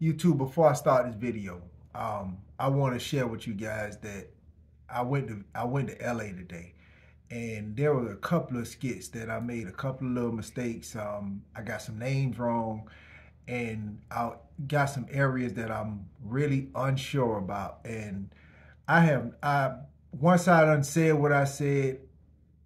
YouTube, before I start this video, um, I want to share with you guys that I went to I went to LA today, and there were a couple of skits that I made a couple of little mistakes. Um, I got some names wrong, and I got some areas that I'm really unsure about. And I have I once I done said what I said,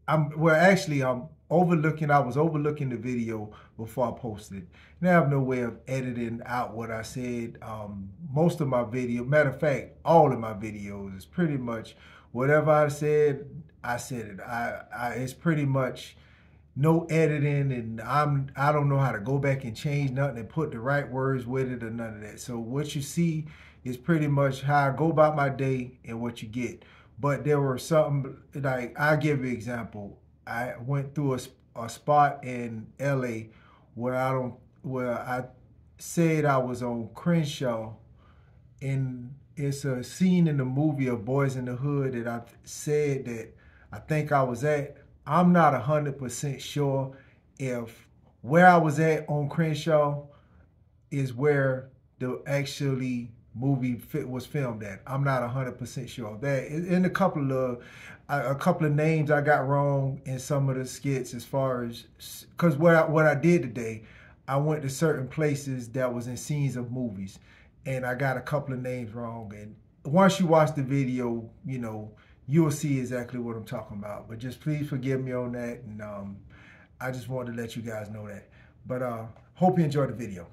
I'm well actually I'm overlooking, I was overlooking the video before I posted. And I have no way of editing out what I said. Um, most of my video, matter of fact, all of my videos is pretty much whatever I said, I said it. I, I it's pretty much no editing and I'm I don't know how to go back and change nothing and put the right words with it or none of that. So what you see is pretty much how I go about my day and what you get. But there were something like I give you an example. I went through a, a spot in LA where I don't where I said I was on Crenshaw and it's a scene in the movie of Boyz n the Hood that I said that I think I was at. I'm not 100% sure if where I was at on Crenshaw is where the actually movie fit was filmed at. I'm not 100% sure of that. In a couple of a couple of names I got wrong in some of the skits as far as cuz what I, what I did today, I went to certain places that was in scenes of movies and I got a couple of names wrong and once you watch the video, you know, you'll see exactly what I'm talking about. But just please forgive me on that and um, I just wanted to let you guys know that. But uh hope you enjoyed the video.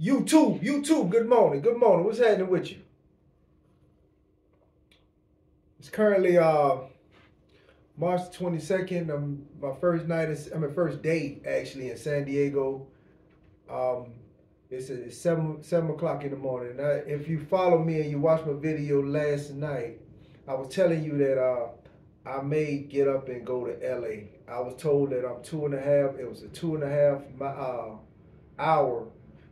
YouTube, YouTube, good morning, good morning. What's happening with you? It's currently uh March 22nd. Um, my first night is I mean first day actually in San Diego. Um, it's, it's seven seven o'clock in the morning. If you follow me and you watched my video last night, I was telling you that uh I may get up and go to LA. I was told that I'm two and a half. It was a two and a half uh, hour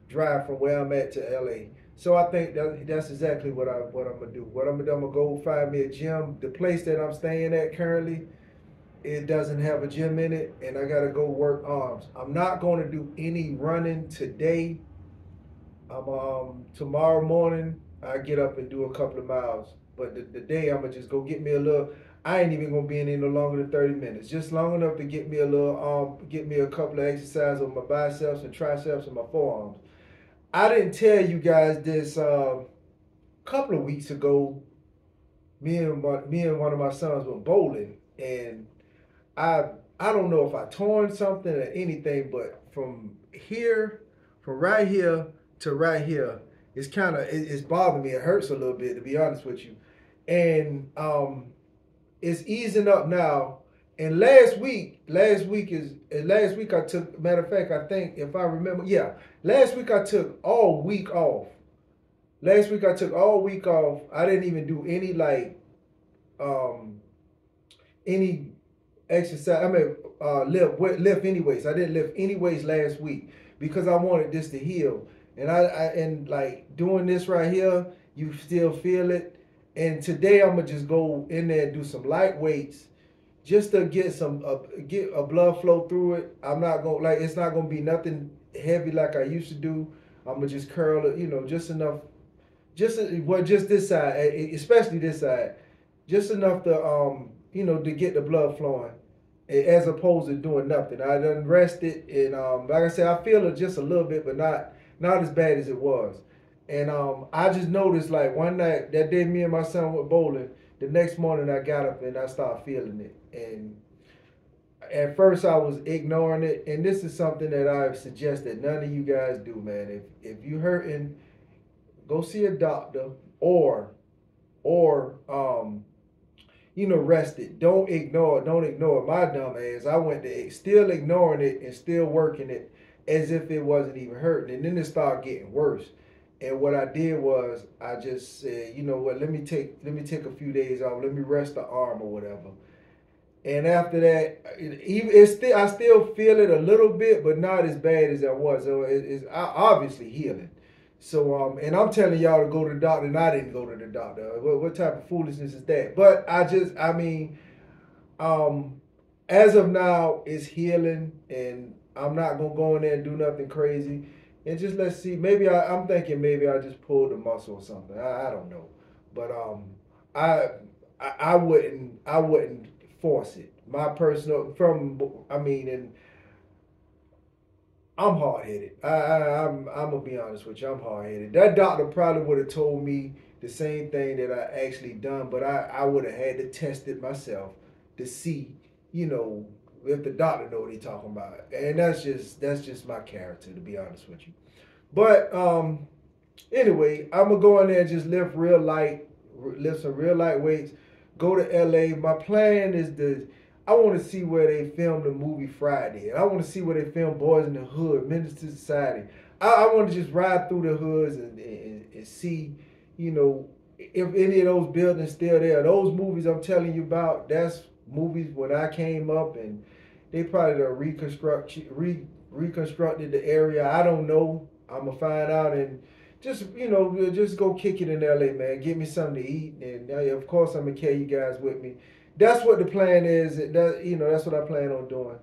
drive from where I'm at to LA. So I think that that's exactly what I what I'm gonna do. What I'm gonna do, I'm gonna go find me a gym. The place that I'm staying at currently, it doesn't have a gym in it, and I gotta go work arms. I'm not gonna do any running today. I'm um tomorrow morning I get up and do a couple of miles. But the, the day I'm gonna just go get me a little I ain't even gonna be in there no longer than 30 minutes. Just long enough to get me a little um get me a couple of exercises on my biceps and triceps and my forearms. I didn't tell you guys this a uh, couple of weeks ago. Me and my, me and one of my sons went bowling, and I I don't know if I torn something or anything, but from here, from right here to right here, it's kind of it, it's bothering me. It hurts a little bit to be honest with you, and um, it's easing up now. And last week, last week is last week I took. Matter of fact, I think if I remember, yeah, last week I took all week off. Last week I took all week off. I didn't even do any like, um, any exercise. I mean, uh, lift lift anyways. I didn't lift anyways last week because I wanted this to heal. And I, I and like doing this right here, you still feel it. And today I'm gonna just go in there and do some light weights just to get some uh, get a blood flow through it. I'm not gonna like it's not gonna be nothing heavy like I used to do. I'm gonna just curl it, you know, just enough, just well, just this side, especially this side, just enough to um, you know, to get the blood flowing, as opposed to doing nothing. I done rested, and um, like I said, I feel it just a little bit, but not not as bad as it was. And um, I just noticed like one night that day, me and my son went bowling the next morning I got up and I started feeling it. And at first I was ignoring it. And this is something that I suggest that none of you guys do, man. If if you hurting, go see a doctor or or um you know, rest it. Don't ignore it. Don't ignore it. My dumb ass, I went to still ignoring it and still working it as if it wasn't even hurting. And then it started getting worse. And what I did was I just said, you know what, let me take let me take a few days off, let me rest the arm or whatever. And after that, even it's still I still feel it a little bit, but not as bad as I was. So it's obviously healing. So um, and I'm telling y'all to go to the doctor, and I didn't go to the doctor. What, what type of foolishness is that? But I just, I mean, um, as of now, it's healing, and I'm not gonna go in there and do nothing crazy and just let's see. Maybe I, I'm thinking maybe I just pulled a muscle or something. I, I don't know, but um, I, I I wouldn't I wouldn't force it. My personal from I mean and. I'm hard headed. I, I, I'm I'm gonna be honest with you. I'm hard headed. That doctor probably would have told me the same thing that I actually done, but I, I would have had to test it myself to see, you know, if the doctor know what he talking about. And that's just that's just my character to be honest with you. But um anyway, I'm gonna go in there and just lift real light, lift some real light weights, go to LA. My plan is to I want to see where they filmed the movie Friday. I want to see where they filmed Boyz n the Hood, Menace II Society. I, I want to just ride through the hoods and, and, and see you know, if any of those buildings still there, those movies I'm telling you about, that's movies when I came up and they probably reconstruct re, reconstructed the area. I don't know. I'm gonna find out and just you know just go kick it in LA, man. Get me something to eat, and uh, of course I'm gonna carry you guys with me. That's what the plan is. That you know that's what I plan on doing.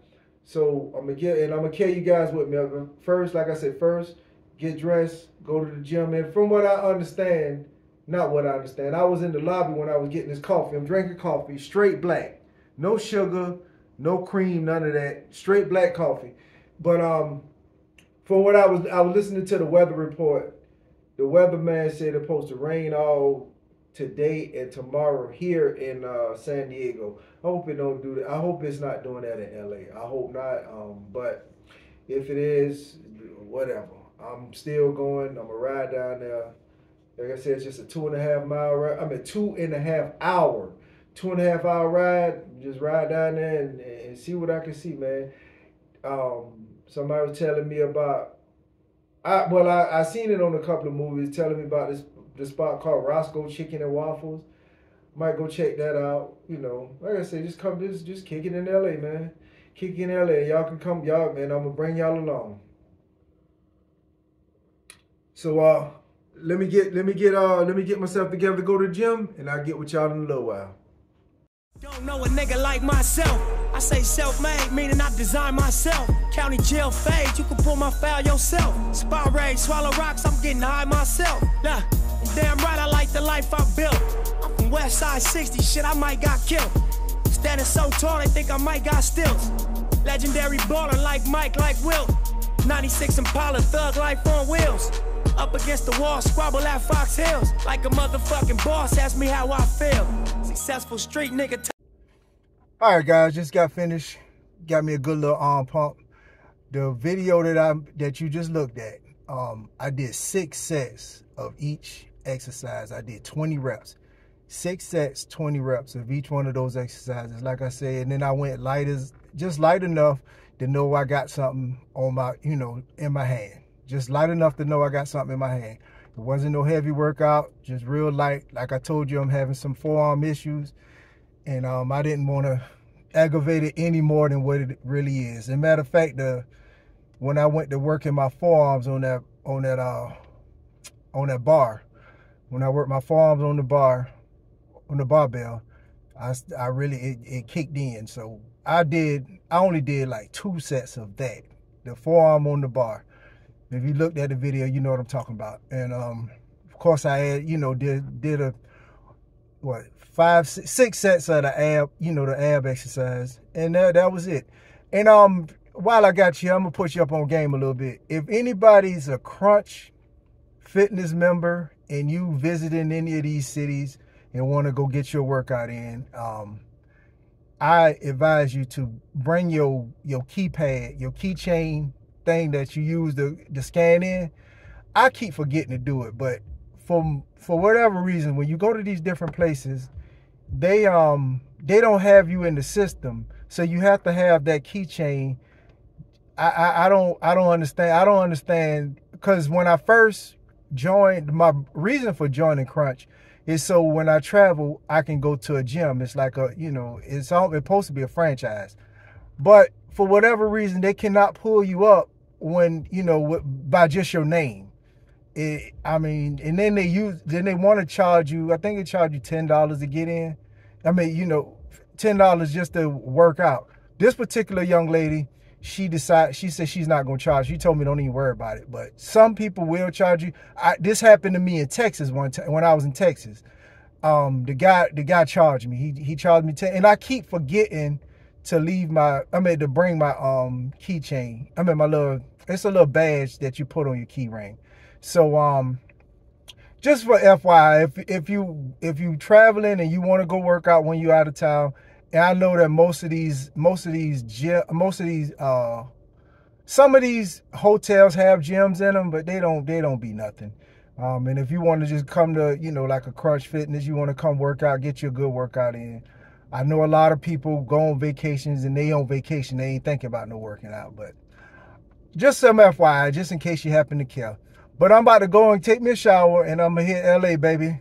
So I'm gonna get and I'm gonna carry you guys with me. First, like I said, first get dressed, go to the gym. And from what I understand, not what I understand, I was in the lobby when I was getting this coffee. I'm drinking coffee, straight black, no sugar, no cream, none of that, straight black coffee. But um, for what I was, I was listening to the weather report. The weatherman said it's supposed to rain all today and tomorrow here in uh, San Diego. I hope it don't do that. I hope it's not doing that in LA. I hope not. Um, but if it is, whatever. I'm still going. I'm gonna ride down there. Like I said, it's just a two and a half mile ride. I mean, two and a half hour, two and a half hour ride. Just ride down there and, and see what I can see, man. Um, somebody was telling me about. I well, I I seen it on a couple of movies, telling me about this this spot called Roscoe Chicken and Waffles. Might go check that out. You know, like I said, just come, just just kick it in L.A., man. Kick it in L.A. Y'all can come, y'all, man. I'm gonna bring y'all along. So uh let me get let me get uh let me get myself together to go to the gym and I'll get with y'all in a little while. Don't know a nigga like myself. I say self-made, meaning I design myself. County jail fade, you can pull my file yourself. Spy raid, swallow rocks, I'm getting high myself. Nah, damn right I like the life I built. I'm from West Side 60, shit I might got killed. Standing so tall, they think I might got stills. Legendary baller like Mike, like Will. 96 Impala, thug life on wheels. Up against the wall, squabble at Fox Hills. Like a motherfucking boss, ask me how I feel. Successful street nigga. All right, guys, just got finished. Got me a good little arm pump. The video that I that you just looked at, um, I did six sets of each exercise. I did 20 reps. Six sets, 20 reps of each one of those exercises. Like I said, and then I went light as just light enough to know I got something on my, you know, in my hand just light enough to know I got something in my hand. It wasn't no heavy workout, just real light. Like I told you, I'm having some forearm issues, and um, I didn't want to aggravate it any more than what it really is. As a matter of fact, the when I went to work in my forearms on that on that uh on that bar, when I worked my forearms on the bar on the barbell, I I really it, it kicked in. So I did I only did like two sets of that, the forearm on the bar if you looked at the video, you know what I'm talking about. And um, of course, I had, you know, did did a what five six sets of the ab, you know, the ab exercise, and that that was it. And um, while I got you, I'm gonna put you up on game a little bit. If anybody's a Crunch fitness member and you visiting any of these cities and want to go get your workout in, um, I advise you to bring your your keypad, your keychain thing that you use to, to scan in, I keep forgetting to do it. But for for whatever reason, when you go to these different places, they um they don't have you in the system, so you have to have that keychain. I, I I don't I don't understand I don't understand because when I first joined, my reason for joining Crunch is so when I travel, I can go to a gym. It's like a you know it's all it's supposed to be a franchise, but for whatever reason they cannot pull you up when you know by just your name. It, I mean, and then they use then they want to charge you. I think they charge you ten dollars to get in. I mean, you know, ten dollars just to work out. This particular young lady, she decided she said she's not gonna charge. She told me don't even worry about it. But some people will charge you. I, this happened to me in Texas one time when I was in Texas. Um, the guy the guy charged me. He he charged me ten, and I keep forgetting to leave my I mean to bring my um keychain. I mean my little it's a little badge that you put on your key ring. So um just for FYI, if if you if you traveling and you want to go work out when you're out of town, and I know that most of these most of these gym most of these uh some of these hotels have gyms in them, but they don't they don't be nothing. Um, and if you want to just come to you know like a Crunch Fitness, you want to come work out, get your good workout in. I know a lot of people go on vacations and they on vacation, they ain't thinking about no working out, but just some FYI, just in case you happen to care. But I'm about to go and take me a shower and I'm gonna hit LA, baby.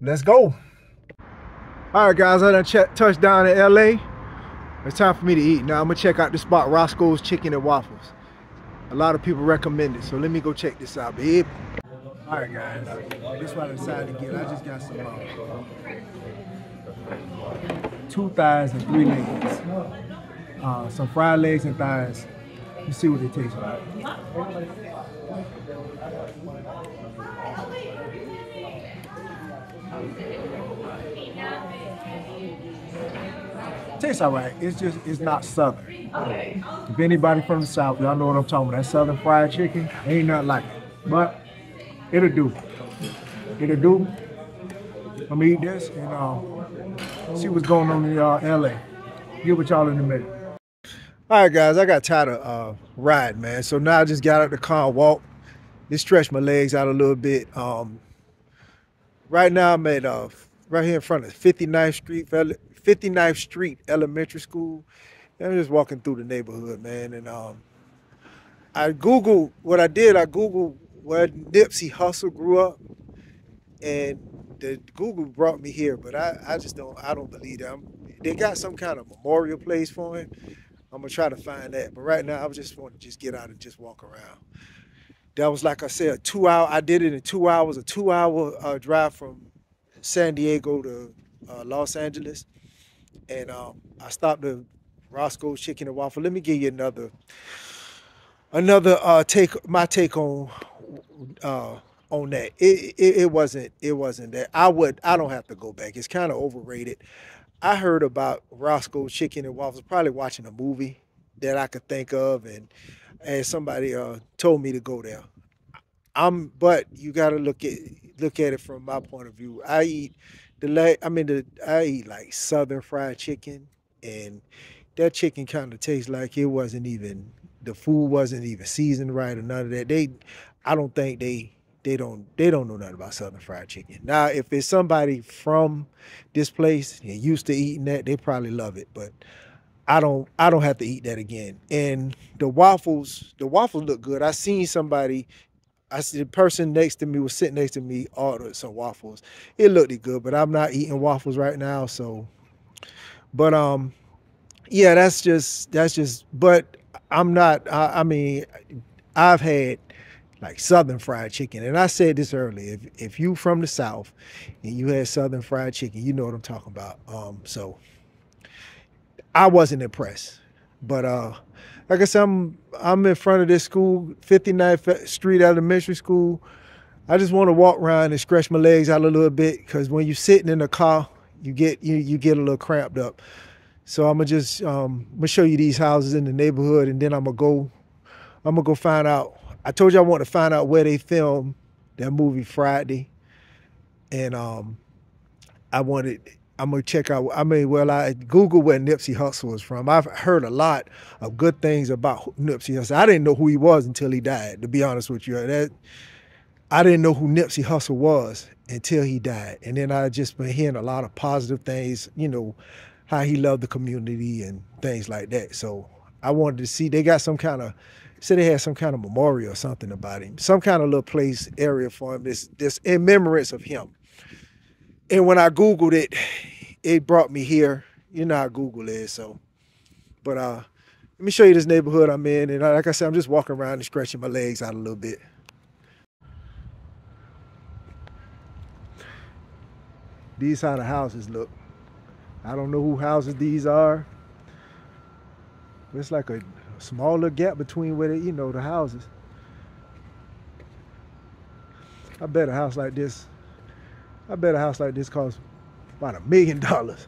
Let's go. All right, guys, I done touched down in LA. It's time for me to eat. Now I'm gonna check out the spot, Roscoe's Chicken and Waffles. A lot of people recommend it, so let me go check this out, babe. All right, guys, this is what I decided to get. I just got some uh, two thighs and three legs. Uh, some fried legs and thighs. Let's see what they taste like. Tastes all right. It's just it's not southern. Okay. If anybody from the south, y'all know what I'm talking about. That southern fried chicken ain't nothing like it. But it'll do. It'll do. I'm gonna eat this and uh, see what's going on in uh, LA. Get with y'all in a minute. All right, guys, I got tired of uh, riding, man. So now I just got out the car and walked. It stretched my legs out a little bit. Um, right now I'm at uh, right here in front of 59th Street, 59th Street Elementary School. I'm just walking through the neighborhood, man, and um, I googled what I did. I googled where Nipsey Hussle grew up, and the Google brought me here, but I, I just don't I don't believe them. They got some kind of memorial place for him. I'm gonna try to find that, but right now I just want to just get out and just walk around. That was like I said, a two hour. I did it in two hours, a two hour uh, drive from San Diego to uh, Los Angeles, and um, I stopped at Roscoe's Chicken and Waffle. Let me give you another another uh, take my take on uh, on that. It, it, it wasn't it wasn't that. I would I don't have to go back. It's kind of overrated. I heard about Roscoe's Chicken and Waffles probably watching a movie that I could think of, and and somebody uh, told me to go there. I'm, but you got to look at look at it from my point of view. I eat the leg. I mean, the I eat like Southern fried chicken, and that chicken kind of tastes like it wasn't even the food wasn't even seasoned right or none of that. They, I don't think they they don't they don't know nothing about Southern fried chicken. Now, if it's somebody from this place and used to eating that, they probably love it. But I don't I don't have to eat that again. And the waffles, the waffles look good. I seen somebody I see the person next to me was sitting next to me ordered some waffles. It looked good, but I'm not eating waffles right now. So, but um, yeah, that's just that's just. But I'm not. I, I mean, I've had like Southern fried chicken, and I said this earlier. If if you from the South and you had Southern fried chicken, you know what I'm talking about. Um, so I wasn't impressed, but uh like I said, I'm I'm in front of this school, 59th Street Elementary School. I just want to walk around and stretch my legs out a little bit because when you're sitting in the car, you get you you get a little cramped up. So I'm gonna just um, I'm gonna show you these houses in the neighborhood, and then I'm gonna go I'm gonna go find out. I told you I want to find out where they filmed that movie Friday, and um, I wanted I'm gonna check out. I mean, well, I Google where Nipsey Hussle was from. I've heard a lot of good things about Nipsey Hussle. I didn't know who he was until he died. To be honest with you, that I didn't know who Nipsey Hussle was until he died, and then I just been hearing a lot of positive things. You know, how he loved the community and things like that. So I wanted to see. They got some kind of said they had some kind of memorial or something about him, some kind of little place area for him. This this in remembrance of him. And when I Googled it, it brought me here. You know how Google is, so. But uh, let me show you this neighborhood I'm in. And uh, like I said, I'm just walking around and stretching my legs out a little bit. These how the houses look. I don't know who houses these are. It's like a small little gap between where they, you know, the houses. I bet a house like this, I bet a house like this costs about a million dollars.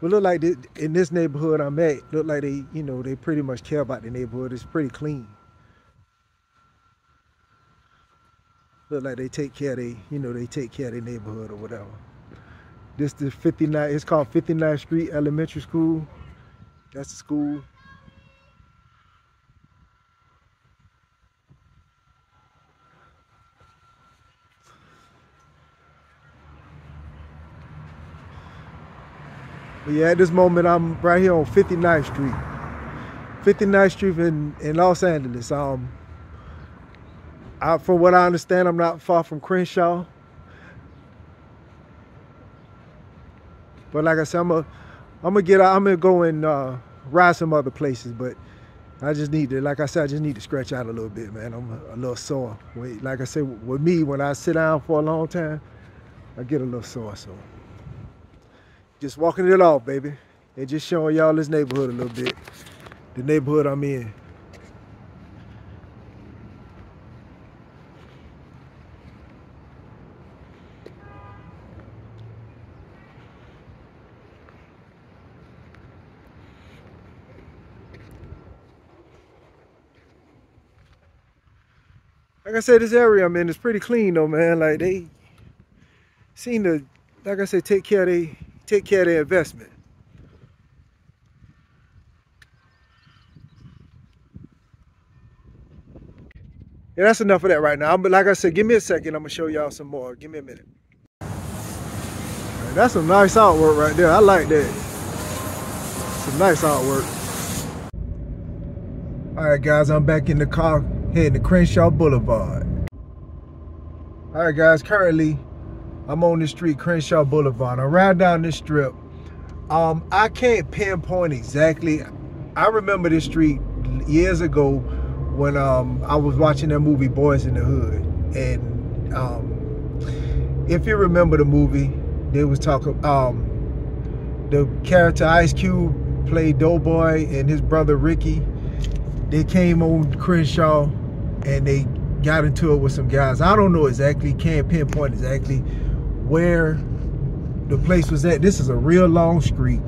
But look like this, in this neighborhood I'm at, look like they, you know, they pretty much care about the neighborhood. It's pretty clean. Look like they take care of they, you know, they take care of their neighborhood or whatever. This is 59, it's called 59th Street Elementary School. That's the school. But yeah, at this moment, I'm right here on 59th Street. 59th Street in, in Los Angeles. Um, I, from what I understand, I'm not far from Crenshaw. But like I said, I'm gonna I'm gonna get out. I'm gonna go and uh, ride some other places. But I just need to, like I said, I just need to stretch out a little bit, man. I'm a, a little sore. Like I said, with me, when I sit down for a long time, I get a little sore. So just walking it off, baby, and just showing y'all this neighborhood a little bit, the neighborhood I'm in. like I said, this area I'm in is pretty clean though, man. Like they seem to, like I said, take care of they take care of their investment. Yeah, that's enough of that right now. But like I said, give me a second. I'm gonna show y'all some more. Give me a minute. That's some nice artwork right there. I like that. Some nice artwork. All right, guys, I'm back in the car heading to Crenshaw Boulevard. All right, guys, currently I'm on the street, Crenshaw Boulevard. I down this strip. Um, I can't pinpoint exactly. I remember this street years ago when um, I was watching that movie Boyz n the Hood. And um, if you remember the movie, they was talking, um, the character Ice Cube played Doughboy and his brother Ricky. They came on Crenshaw and they got into it with some guys. I don't know exactly, can't pinpoint exactly where the place was at. This is a real long street.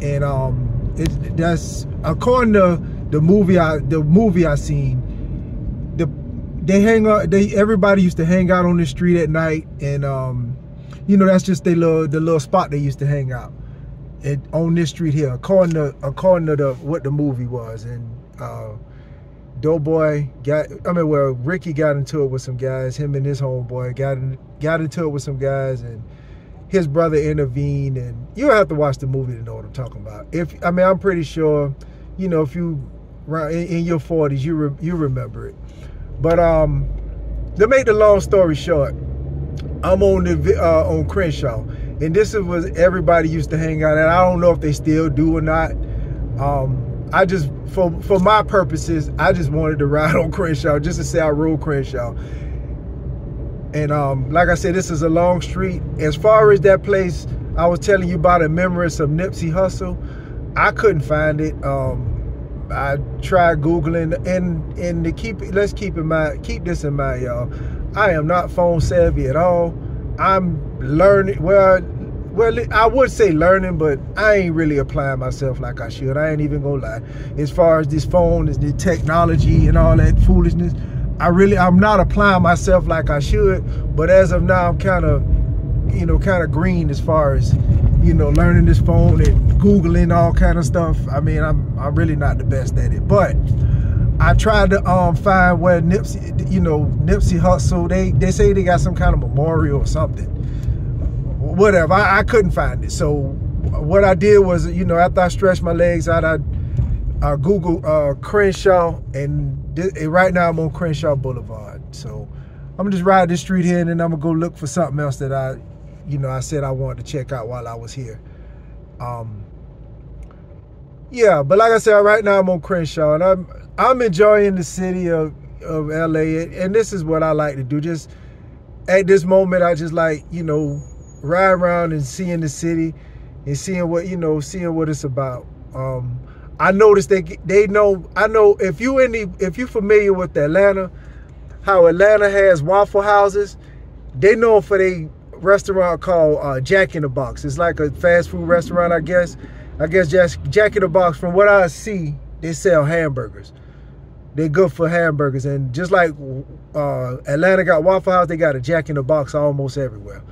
And um it that's according to the movie I the movie I seen, the they hang out they everybody used to hang out on the street at night and um you know that's just their little the little spot they used to hang out. It, on this street here, according to according to the what the movie was, and uh, Doughboy got, I mean, well, Ricky got into it with some guys. Him and his homeboy got in, got into it with some guys, and his brother intervened. And you have to watch the movie to know what I'm talking about. If I mean, I'm pretty sure, you know, if you in, your 40s, you re, you remember it. But um, to make the long story short, I'm on the uh, on Crenshaw, and this is what everybody used to hang out at. I don't know if they still do or not. Um, I just, for for my purposes, I just wanted to ride on Crenshaw just to say I rode Crenshaw. And um, like I said, this is a long street. As far as that place, I was telling you about a memories of Nipsey Hussle. I couldn't find it. Um, I tried googling, and and to keep let's keep in mind, keep this in mind, y'all. I am not phone savvy at all. I'm learning. Well, well, I would say learning, but I ain't really applying myself like I should. I ain't even gonna lie. As far as this phone, as the technology and all that foolishness, I really, I'm not applying myself like I should. But as of now, I'm kind of, you know, kind of green as far as, you know, learning this phone and Googling all kind of stuff. I mean, I'm, I'm really not the best at it, but I tried to um, find where Nipsey, you know, Nipsey Hussle, they, they say they got some kind of memorial or something whatever. I, I, couldn't find it. So what I did was, you know, after I stretched my legs out, I, I Google uh, Crenshaw, and, and right now I'm on Crenshaw Boulevard. So I'm just ride this street here, and then I'm gonna go look for something else that I, you know, I said I wanted to check out while I was here. Um, yeah, but like I said, right now I'm on Crenshaw, and I'm I'm enjoying the city of of LA, and this is what I like to do. Just at this moment, I just like you know ride around and seeing the city and seeing what you know seeing what it's about Um, I noticed they they know. I know if you the if you familiar with Atlanta, how Atlanta has waffle houses, they know for they restaurant called uh, Jack in the Box. It's like a fast food restaurant, I guess. I guess Jack, Jack in the Box. From what I see, they sell hamburgers. They're good for hamburgers, and just like uh, Atlanta got Waffle House, they got a Jack in the Box almost everywhere.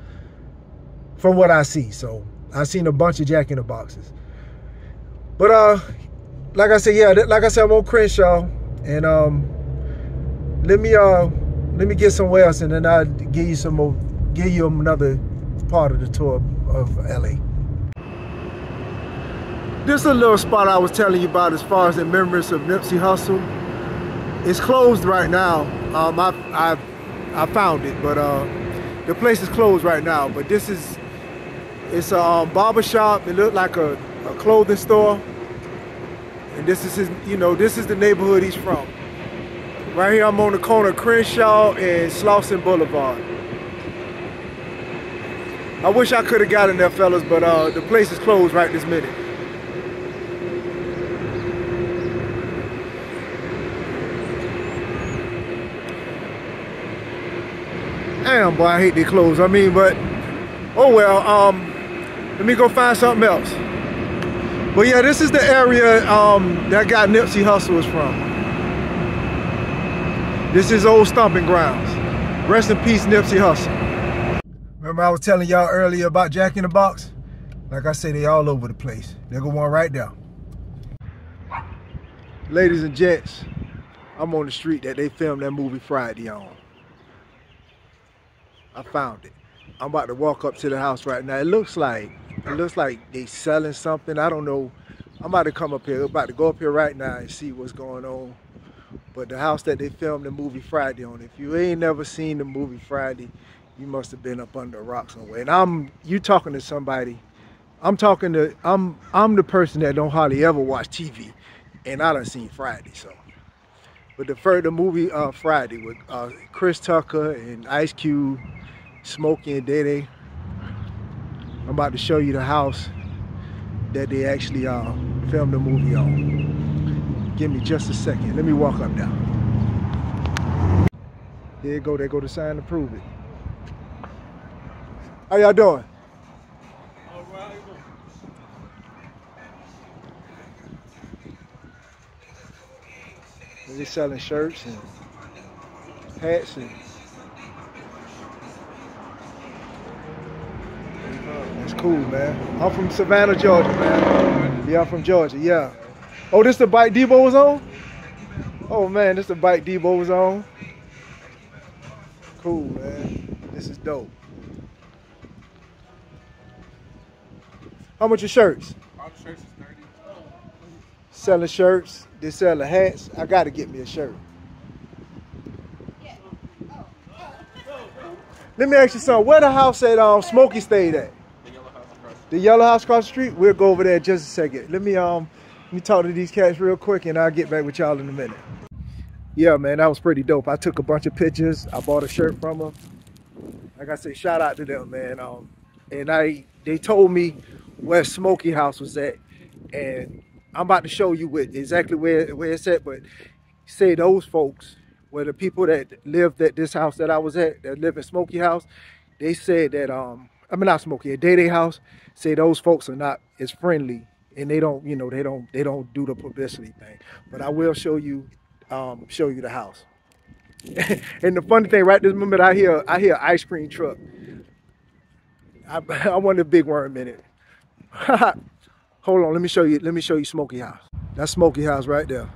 From what I see, so I've seen a bunch of Jack in the Boxes. But uh, like I said, yeah, like I said, I'm on Crenshaw, and um, let me uh, let me get somewhere else, and then I'll give you some more, give you another part of the tour of LA. This is a little spot I was telling you about as far as the memories of Nipsey Hussle. It's closed right now. Um, I, I, I found it, but uh, the place is closed right now. But this is, it's a um, barber shop. It looked like a, a clothing store. And this is his, you know, this is the neighborhood he's from. Right here, I'm on the corner of Crenshaw and Slauson Boulevard. I wish I could have gotten there, fellas, but uh, the place is closed right this minute. Damn, boy, I hate these clothes. I mean, but, oh well, um, let me go find something else. But yeah, this is the area um, that guy Nipsey Hussle is from. This is old stomping grounds. Rest in peace, Nipsey Hussle. Remember I was telling y'all earlier about Jack in the Box? Like I said, they all over the place. There go one right there. Ladies and gents, I'm on the street that they filmed that movie Friday on. I found it. I'm about to walk up to the house right now. It looks like it looks like they selling something. I don't know. I'm about to come up here. I'm about to go up here right now and see what's going on. But the house that they filmed the movie Friday on, if you ain't never seen the movie Friday, you must have been up under a rock somewhere. And I'm you talking to somebody. I'm talking to I'm I'm the person that don't hardly ever watch TV, and I done seen Friday. So, but the first the movie uh, Friday with uh, Chris Tucker and Ice Cube, Smokey and Day I'm about to show you the house that they actually uh, filmed the movie on. Give me just a second. Let me walk up now. There you go. They go to sign to prove it. How y'all doing? They're selling shirts and hats and cool, man. I'm from Savannah, Georgia, man. Yeah, I'm from Georgia, yeah. Oh, this the bike Debo was on? Oh man, this the bike Debo was on. Cool, man. This is dope. How much your shirts? All the shirts is 30. Selling shirts, they selling hats. I gotta get me a shirt. Let me ask you something. Where the house at um Smokey stayed at? The yellow house across the street. We'll go over there just a second. Let me um let me talk to these cats real quick and I'll get back with y'all in a minute. Yeah, man, that was pretty dope. I took a bunch of pictures. I bought a shirt from them. Like I said, shout out to them, man. Um, and I they told me where Smokey House was at, and I'm about to show you what, exactly where where it's at. But say those folks were the people that lived at this house that I was at, that live in Smokey House. They said that um, I mean not Smokey, at Day Day House. Say those folks are not as friendly, and they don't, you know, they don't they don't do the publicity thing. But I will show you um, show you the house. and the funny thing, right this moment, I hear I hear ice cream truck. I, I want a big worm in it. Hold on, let me show you. Let me show you Smokey House. That's Smokey House right there.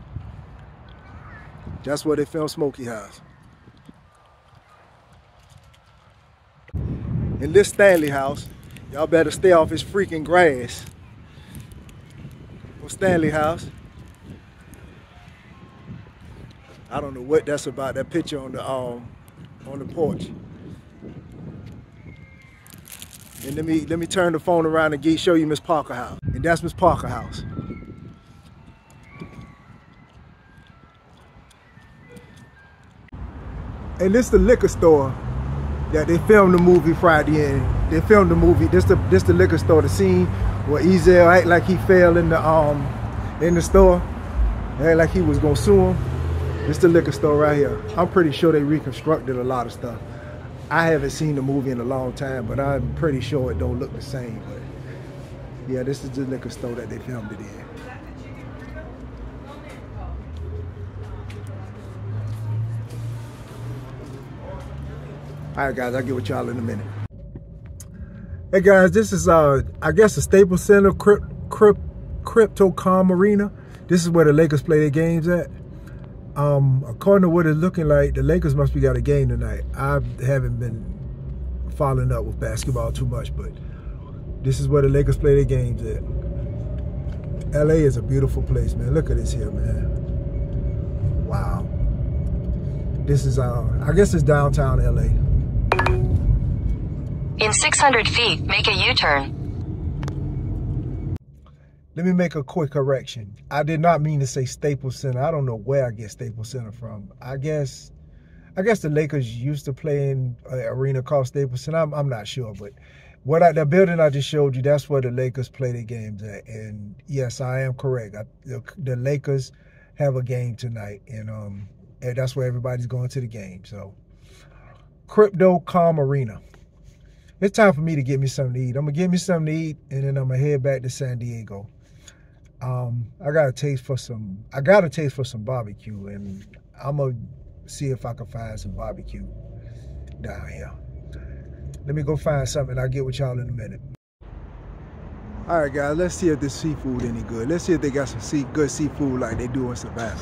That's where they filmed Smokey House. In this Stanley house, y'all better stay off his freaking grass. Well, Stanley house. I don't know what that's about, that picture on the um on the porch. And let me let me turn the phone around and get, show you Miss Parker house. And that's Miss Parker house. And this the liquor store that they filmed the movie Friday and They filmed the movie. This the this the liquor store, the scene where Ezal act like he fell in the um in the store. They like he was gonna sue him. It's the liquor store right here. I'm pretty sure they reconstructed a lot of stuff. I haven't seen the movie in a long time, but I'm pretty sure it don't look the same. But yeah, this is the liquor store that they filmed it in. All right, guys, I'll get with y'all in a minute. Hey guys, this is uh I guess the Staples Center Crypt, Crypt, Crypto.com Arena. This is where the Lakers play their games at. Um, according to what it's looking like, the Lakers must be got a game tonight. I haven't been following up with basketball too much, but this is where the Lakers play their games at. LA is a beautiful place, man. Look at this here, man. Wow. This is uh I guess it's downtown LA. In 600 feet, make a U-turn. Let me make a quick correction. I did not mean to say Staples Center. I don't know where I get Staples Center from. I guess I guess the Lakers used to play in an arena called Staples Center. I'm, I'm not sure, but what I, the building I just showed you, that's where the Lakers play their games at. And yes, I am correct. I, the, the, Lakers have a game tonight, and um, and that's where everybody's going to the game. So, Crypto.com Arena it's time for me to get me something to eat. I'm gonna get me something to eat, and then I'm gonna head back to San Diego. Um, I got a taste for some. I got a taste for some barbecue, and I'm gonna see if I can find some barbecue down here. Let me go find something. I'll get with y'all in a minute. All right, guys. Let's see if this seafood any good. Let's see if they got some sea, good seafood like they do in Savannah.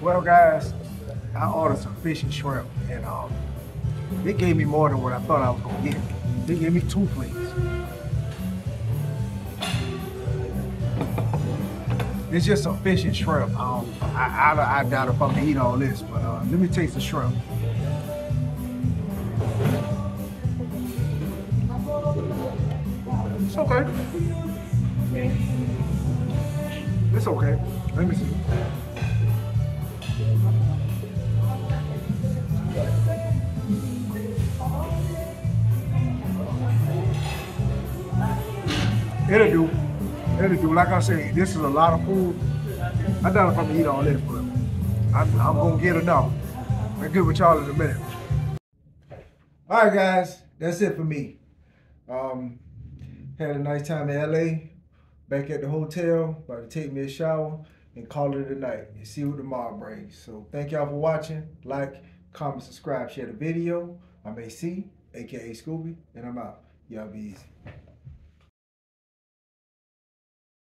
Well, guys, I ordered some fish and shrimp, and um. They gave me more than what I thought I was gonna get. They gave me two plates. It's just some fish and shrimp. Um, I, I, I doubt if I'm gonna eat all this, but uh, let me taste the shrimp. It's okay. It's okay. Let me see. It'll do. It'll do. Like I say, this is a lot of food. I doubt if I'm gonna eat all this, but I'm, I'm gonna get enough. I'll get with y'all in a minute. All right, guys, that's it for me. Um, had a nice time in LA. Back at the hotel, about to take me a shower and call it a night and see what tomorrow brings. So thank y'all for watching. Like, comment, subscribe, share the video. I'm AC, aka Scooby, and I'm out. Y'all be easy.